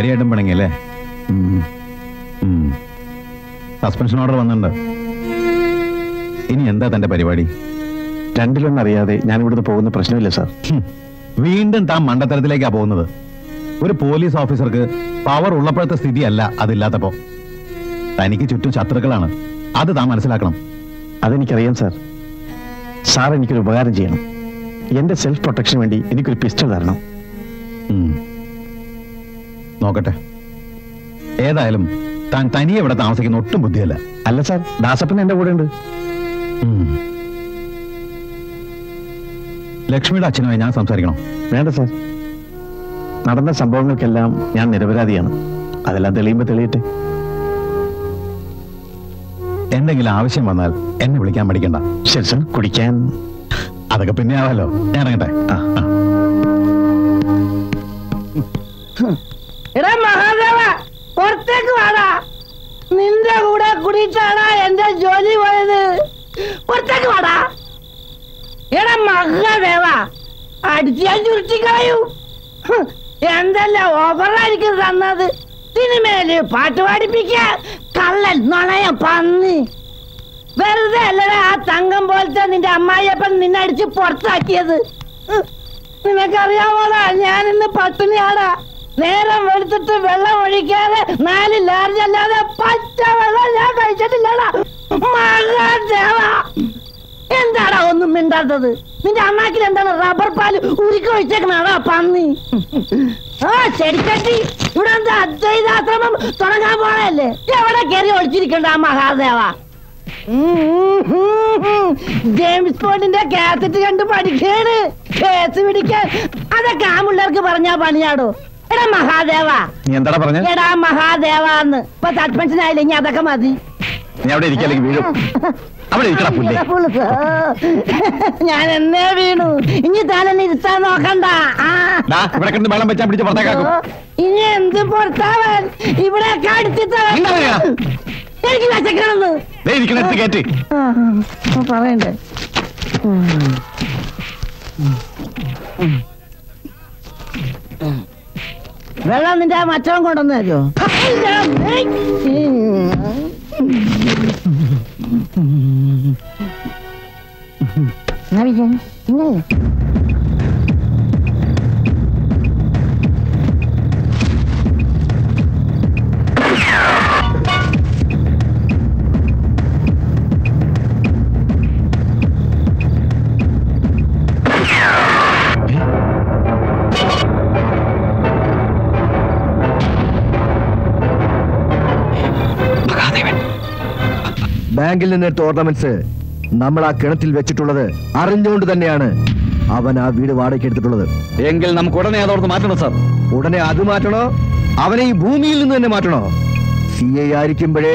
ഭാര്യയായിട്ടും പിണങ്ങിയല്ലേ? Suspension order വന്നിട്ടുണ്ട്. ഇനി എന്താ തന്റെ പരിപാടി? രണ്ടിലൊന്നും അറിയാതെ ഞാൻ ഇവിടുന്ന് പോകുന്ന പ്രശ്നമില്ല സാർ. വീണ്ടും താൻ മണ്ടത്തരത്തിലേക്കാ പോകുന്നത്. ഒരു പോലീസ് ഓഫീസർക്ക് പവർ ഉള്ളപ്പോഴത്തെ സ്ഥിതിയല്ല അതില്ലാത്തപ്പോ. തനിക്ക് ചുറ്റും ശത്രുക്കളാണ്. അത് താൻ മനസ്സിലാക്കണം. അതെനിക്കറിയാം സാർ. സാർ എനിക്കൊരു ഉപകാരം ചെയ്യണം. എന്റെ സെൽഫ് പ്രൊട്ടക്ഷന് വേണ്ടി എനിക്കൊരു പിസ്റ്റൾ തരണം. നോക്കട്ടെ. ഏതായാലും താൻ തനിയെ ഇവിടെ താമസിക്കുന്ന ഒട്ടും ബുദ്ധിയല്ല. അല്ല സാർ ദാസപ്പൻ എന്റെ കൂടെ ഉണ്ട്. ലക്ഷ്മിയുടെ അച്ഛനുമായി ഞാൻ സംസാരിക്കണം? വേണ്ട സാർ. നടന്ന സംഭവങ്ങൾക്കെല്ലാം ഞാൻ നിരപരാധിയാണ്. അതെല്ലാം തെളിയുമ്പോൾ തെളിയട്ടെ. എന്തെങ്കിലും ആവശ്യം വന്നാൽ എന്നെ വിളിക്കാൻ പഠിക്കണ്ട ശരി സാർ കുടിക്കാൻ. അതൊക്കെ പിന്നെ ആവാലോ. ഞാൻ ഇറങ്ങട്ടെ. ആ. എന്തെല്ലാം ഓഫറായിരിക്കും തന്നത്? സിനിമയിൽ പാട്ട് പാടിപ്പിക്കാൻ കള്ളൻ നുണയ പന്നി. വെറുതെ അല്ലടാ ആ തങ്കം പോലത്തെ നിന്റെ അമ്മായിയപ്പൻ നിന്നെ അടിച്ച് പുറത്താക്കിയത്. നിനക്കറിയാമോടാ ഞാൻ ഇന്ന് പട്ടിണിയാടാ. നേരം വെളുത്തിട്ട് വെള്ളം ഒഴിക്കാതെ നാല് ലാർജ് അല്ലാതെ പച്ച വെള്ളം ഞാൻ കഴിച്ചിട്ടില്ലടാ. മഹാദേവ! എന്താടാ ഒന്നും മിണ്ടാത്തത്? നിന്റെ അണ്ണാക്കിൽ എന്താണ് റബ്ബർ പാൽ ഉരുക്കി ഒഴിച്ചേക്കണാടാ പന്നി? ആ ചെടിക്കട്ടി ഇവിടെ എന്താ അദ്വൈതാശ്രമം? തുടങ്ങാൻ പോണല്ലേ എവിടെ കയറി ഒളിച്ചിരിക്കണ്ട ആ മഹാദേവ? ജെയിംസ് ബോണ്ടിന്റെ കാസറ്റ് കണ്ട് പഠിക്കേണ്. കേസ് പിടിക്കാൻ. അതൊക്കെ ആ പിള്ളേർക്ക് പറഞ്ഞാ പണിയാടോ. എടാ മഹാദേവ. നീ എന്താടാ പറഞ്ഞു? എടാ മഹാദേവാന്ന് ഇപ്പൊ സസ്പെൻഷൻ ആയില്ല? ഇനി അതൊക്കെ മതി. നീ അവിടെ ഇരിക്കല്ലെങ്കിൽ വീഴും. ഞാൻ എന്നേ വീണു. ഇനി താനെന്നെ ഇരുത്താൻ നോക്കണ്ട. ഇവിടെ കിടന്ന് വെള്ളം വെച്ചാൽ പിടിച്ച് പുറത്തേക്കാക്കും. ഇനി എന്ത് പുറത്താവൻ? ഇവിടെ എനിക്ക് വിശക്കണമെന്ന് ആ, പറയണ്ടേ? വെള്ളം നിന്റെ ആ മറ്റവൻ കൊണ്ടുവന്നു തരുമോ ナビゼンいないよ。ബാങ്കിൽ നിന്ന് ടോർണമെന്റ്സ് നമ്മൾ ആ കിണറ്റിൽ വെച്ചിട്ടുള്ളത് അറിഞ്ഞുകൊണ്ട് തന്നെയാണ് അവൻ ആ വീട് വാടകയ്ക്ക് എടുത്തിട്ടുള്ളത്. എങ്കിൽ നമുക്ക് ഉടനെ അതോർത്ത് മാറ്റണം സാർ? ഉടനെ അത് മാറ്റണോ? അവനെ ഈ ഭൂമിയിൽ നിന്ന് തന്നെ മാറ്റണോ? സി ഐ ആയിരിക്കുമ്പോഴേ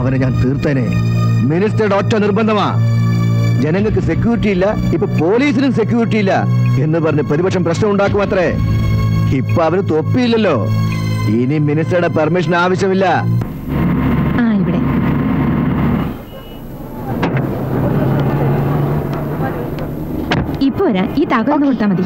അവനെ ഞാൻ തീർത്തേനെ. മിനിസ്റ്ററുടെ ഒറ്റ നിർബന്ധമാ. ജനങ്ങൾക്ക് സെക്യൂരിറ്റി ഇല്ല ഇപ്പൊ പോലീസിനും സെക്യൂരിറ്റി ഇല്ല എന്ന് പറഞ്ഞ് പ്രതിപക്ഷം പ്രശ്നം ഉണ്ടാക്കും അത്രേ. ഇപ്പൊ അവന് തൊപ്പിയില്ലല്ലോ. ഇനി മിനിസ്റ്ററുടെ പെർമിഷൻ ആവശ്യമില്ല ആ ഇവിടെ ഇപ്പൊ വരാം ഈ താക്കോന്ന് കൊടുത്താൽ മതി.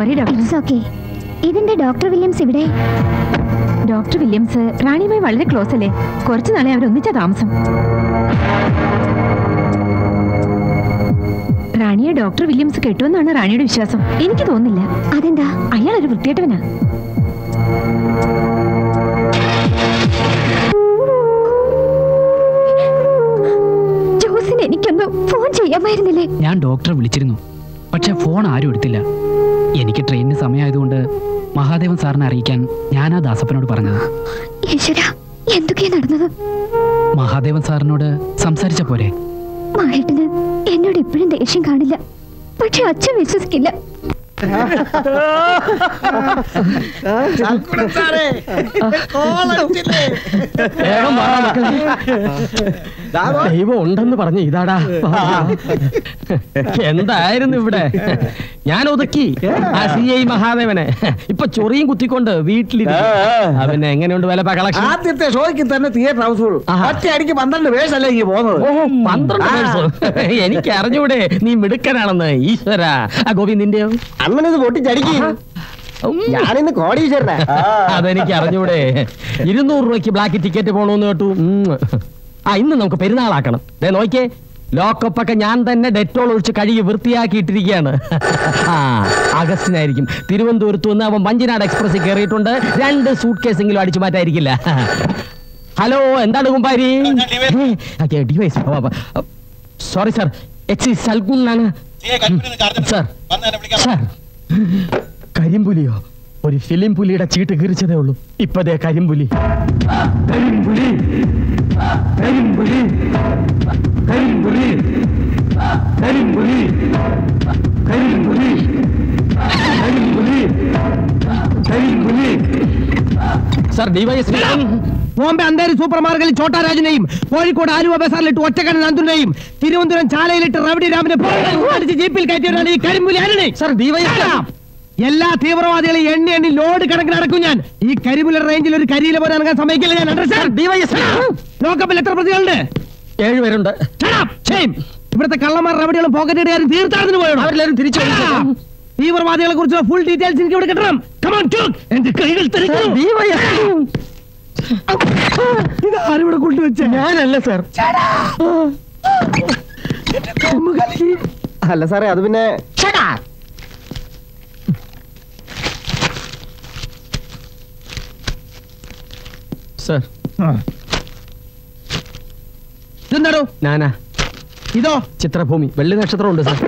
സോറി ഡോക്ടർ ഇറ്റ്സ് ഓക്കെ ഇതിന്റെ ഡോക്ടർ വില്യംസ് ഇവിടെ? ഡോക്ടർ വില്യംസ് റാണിയുമായി വളരെ ക്ലോസ് അല്ലേ? കുറച്ചു നാളെ അവരൊന്നിച്ച താമസം. റാണിയെ ഡോക്ടർ വില്യംസ് കെട്ടുമെന്നാണ് റാണിയുടെ വിശ്വാസം. എനിക്ക് തോന്നുന്നില്ല. അതെന്താ? അയാൾ ഒരു വൃത്തിയേട്ടവനാ. ജോസിന് എനിക്കൊന്ന് ഫോൺ ചെയ്യാമായിരുന്നില്ലേ? ഞാൻ ഡോക്ടറെ വിളിച്ചിരുന്നു. പക്ഷെ ഫോൺ ആരും എടുത്തില്ല. എനിക്ക് ട്രെയിനിന് സമയമായതുകൊണ്ട് മഹാദേവൻ സാറിനെ അറിയിക്കാൻ ഞാൻ ആ ദാസപ്പനോട് പറഞ്ഞത്. എന്തൊക്കെയാ നടന്നത്? മഹാദേവൻ സാറിനോട് സംസാരിച്ച പോലെ എന്നോട് ഇപ്പോഴും ദേഷ്യം കാണില്ല. പക്ഷെ അച്ഛൻ വിശ്വസിക്കില്ല. ദൈവം. ഉണ്ടെന്ന് പറഞ്ഞു ഇതാടാ. എന്തായിരുന്നു ഇവിടെ? ഞാൻ ഒതുക്കി ആ സി ഐ മഹാദേവനെ. ഇപ്പൊ ചൊറിയും കുത്തിക്കൊണ്ട് വീട്ടിലിരിക്കും. അവന് എങ്ങനെയുണ്ട് വില കളക്ഷൻ? ആദ്യത്തെ ഷോയ്ക്ക് തന്നെ തിയേറ്റർ ഹൗസ്. ഒറ്റ അടിക്ക് പന്ത്രണ്ട് പേഴ്സല്ലേ ഈ പോകുന്നത്? പന്ത്രണ്ട് പേഴ്സ് എനിക്ക് അറിഞ്ഞൂടെ നീ മിടുക്കനാണെന്ന്. ഈശ്വര. ആ ഗോപി നിന്റെയോ? അണ്ണനിത് പൊട്ടിച്ചടിക്കും. ഞാനിന്ന് കോടീശ്വരനാ. അതെനിക്ക് അറിഞ്ഞൂടെ ഇരുന്നൂറ് രൂപയ്ക്ക് ബ്ലാക്ക് ടിക്കറ്റ് പോണോന്ന് കേട്ടു. ആ ഇന്ന് നമുക്ക് പെരുന്നാളാക്കണം. ദേ നോക്കിയേ. ലോക്കപ്പൊക്കെ ഞാൻ തന്നെ ഡെറ്റോൾ ഒഴിച്ച് കഴുകി വൃത്തിയാക്കിയിട്ടിരിക്കുകയാണ്. ആ അഗസ്റ്റിനായിരിക്കും തിരുവനന്തപുരത്ത് നിന്ന് അവൻ വഞ്ചിനാട് എക്സ്പ്രസ്സിൽ കയറിയിട്ടുണ്ട്. രണ്ട് സൂട്ട് കേസെങ്കിലും അടിച്ചു മാറ്റായിരിക്കില്ല ഹലോ എന്താണ് കുമ്പാരി? ഡിവൈസ് സോറി സാർ എക്സി സൽഗുണ്ണാണ് സാർ സാർ കരിമ്പുലിയോ? ഒരു ഫിലിം പുലിയുടെ ചീട്ട് കീറിച്ചതേ ഉള്ളൂ. ഇപ്പതേ കരിമ്പുലി. കരിമ്പുലി. കരിമ്പുലി. കരിമ്പുലി. കരിമ്പുലി. കരിമ്പുലി. കരിമ്പുലി. കരിമ്പുലി. Sir DYSP Bombay Andheri super മാർക്കറ്റിൽ ചോട്ടാരാജിനെയും കോഴിക്കോട് ആലുവ ബസാറിലിട്ട് ഒറ്റക്കണ്ണൻ നന്ദുനെയും തിരുവനന്തപുരം ചാലയിലിട്ട് റവടി രാമനെ ജീപ്പിൽ കയറ്റിയവരാണ് ഈ കരിമ്പുലി സാർ എല്ലാ തീവ്രവാദികളെയും എണ്ണി എണ്ണി ലോഡ് കണക്കിന് നടക്കും ഞാൻ. ഈ കരിമുല റേഞ്ചിൽ ഒരു കരിയില പോലെ ഇറങ്ങാൻ സമ്മതിക്കില്ല ഞാൻ? ലോക്കപ്പിൽ എത്ര പ്രതികളുണ്ട്? ഏഴുപേരുണ്ട്! ഇവിടുത്തെ കള്ളന്മാർ റവടികളും പോക്കറ്റിടുകാരും തീർത്ഥാടനത്തിന് പോയോ അവരെല്ലാവരും തിരിച്ചു. തീവ്രവാദികളെ കുറിച്ചുള്ള ഫുൾ ഡീറ്റെയിൽസ് എനിക്ക് ഇവിടെ കിട്ടണം. കമാൻ എന്റെ കൈകൾ തെറിക്കുന്നു. ഇത് ആരിവിടെ കൊണ്ടുവച്ച? ഞാനല്ല സാർ. അല്ല സാറേ അത് പിന്നെ സാർ. ഇതെന്താടോ? ഞാനാ ഇതോ? ചിത്രഭൂമി. വെള്ളി നക്ഷത്രം ഉണ്ട് സാർ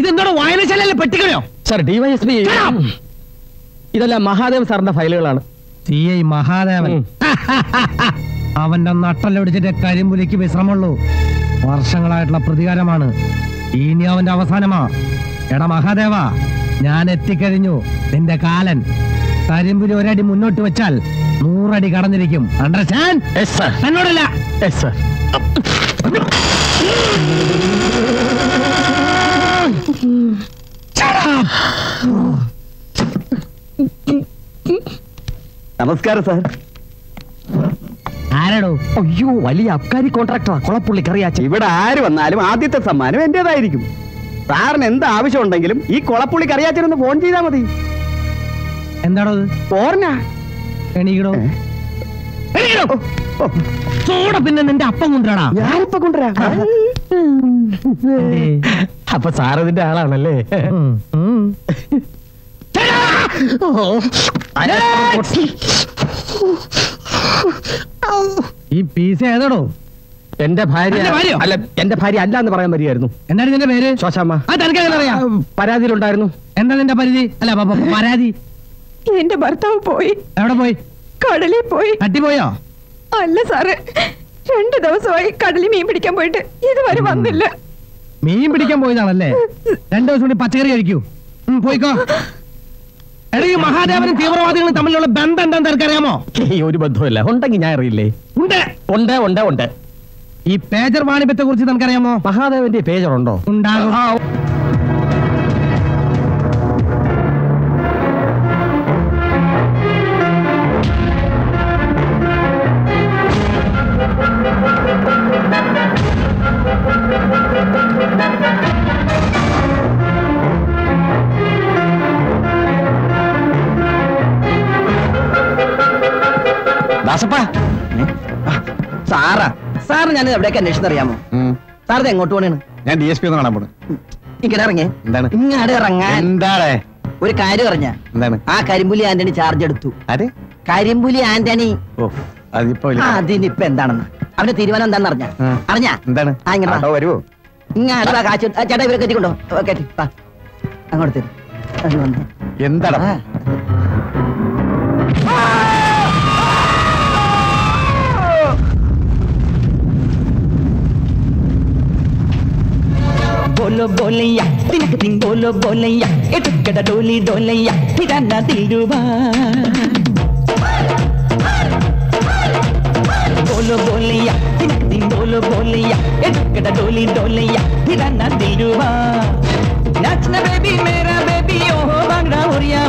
ഇതെന്താണോ വായനശാലല്ലേ പെട്ടികളയോ സാർ ഡിവൈഎസ്പി ഇതെല്ലാം മഹാദേവ് സാറിന്റെ ഫയലുകളാണ്. C I Mahadevan. അവന്റെ നട്ടല്ലൊടിച്ചിട്ട് കരിമ്പുലിക്ക് വിശ്രമമുള്ളൂ. വർഷങ്ങളായിട്ടുള്ള പ്രതികാരമാണ്. ഇനി അവന്റെ അവസാനമാ. എടാ മഹാദേവ ഞാൻ എത്തിക്കഴിഞ്ഞു. നിന്റെ കാലൻ. കരിമ്പുലി ഒരടി മുന്നോട്ട് വെച്ചാൽ നൂറടി കടന്നിരിക്കും. അണ്ടർസ്റ്റാൻഡ്? എന്നോടല്ല. യെസ് സാർ നമസ്കാരം സാർ. ആരാടോ? അയ്യോ വലിയ അബ്കാരി കോൺട്രാക്ടറാ കൊളപ്പുള്ളി കറിയാച്ച ഇവിടെ ആര് വന്നാലും ആദ്യത്തെ സമ്മാനം എന്റേതായിരിക്കും. സാറിന് എന്ത് ആവശ്യം ഉണ്ടെങ്കിലും ഈ കൊളപ്പുള്ളി കറിയാച്ചനൊന്ന് ഫോൺ ചെയ്താൽ മതി. എന്താണോ എണീക്കടോ. എണീക്കടോ. ചോട പിന്നെ നിന്റെ അപ്പം കൊണ്ടുവരാടാ. ഞാനിപ്പോ കൊണ്ടുവരാ. അപ്പൊ സാറതിന്റെ ആളാണല്ലേ. ഈ പീസ ഏതാണോ എന്റെ ഭാര്യ അല്ല എന്റെ ഭാര്യ അല്ല എന്ന് പറയാൻ വരികയായിരുന്നു എന്താണ് നിന്റെ പേര്? ശോശാമ്മ. പരാതിയിലുണ്ടായിരുന്നു. എന്താ നിന്റെ പരിധി? അല്ല പരാതി? എന്റെ ഭർത്താവ് പോയി. എവിടെ പോയി? കടലിൽ പോയി. അട്ടിപ്പോയോ അല്ല സാറ്. രണ്ടു ദിവസമായി കടലിൽ മീൻ പിടിക്കാൻ പോയിട്ട് ഇതുവരെ വന്നില്ല. മീൻ പിടിക്കാൻ പോയതാണല്ലേ? രണ്ടു ദിവസം കൂടി പച്ചക്കറി കഴിക്കൂ. പോയിക്കോ. എടാ ഈ മഹാദേവനും തീവ്രവാദികളും തമ്മിലുള്ള ബന്ധം എന്താണെന്ന് തിരക്കറിയാമോ ഏയ്, ഒരു ബന്ധമില്ല ഉണ്ടെങ്കിൽ ഞാൻ അറിയില്ലേ? ഉണ്ട്. ഉണ്ട് ഉണ്ട് ഉണ്ട്. ഈ പേജർ വാണിഭത്തെ കുറിച്ച് നിനക്കറിയാമോ? മഹാദേവന്റെ പേജർ ഉണ്ടോ ഉണ്ടാകും. ദാസപ്പാ സാറാ. സാറ് ഞാൻ എവിടേക്ക് അന്വേഷിച്ചത് അറിയാമോ? സാറിത് എങ്ങോട്ട് പോണേണ്? ഞാൻ ഡി എസ് പി ഒന്ന് കാണാൻ പോണു. ഇങ്ങനെ ഇറങ്ങേ എന്താണ്? ഇറങ്ങാൻ. എന്താണ് ഒരു കാര്യം അറിഞ്ഞ എന്താണ്? ആ കരിമ്പുലി ആന്റണി ചാർജ് എടുത്തു. അതെ? കരിമ്പുലി ആന്റണി. അതിനിപ്പ എന്താണെന്ന്? അവന്റെ തീരുമാനം എന്താണെന്ന് അറിഞ്ഞ. അറിഞ്ഞ? എന്താണ്? ആ, ഇങ്ങട് വാ. ആട്ടോ വരുവോ? ഇങ്ങാട് വാ, കാശ് ചേട്ടാ ഇവരെ കെട്ടിക്കൊണ്ടോ കെട്ടി. അങ്ങോട്ട് തരും. എന്താടാ? बोलो बोलैया तिनक दिन बोलो बोलैया ए डोली डोलैया, हिराना दिलरुबा। बोलो बोलैया तिनक दिन बोलो बोलैया ए डोली डोलैया फिराना दिलरुबा। नाचना बेबी, मेरा बेबी, ओहो बांगड़ा उरिया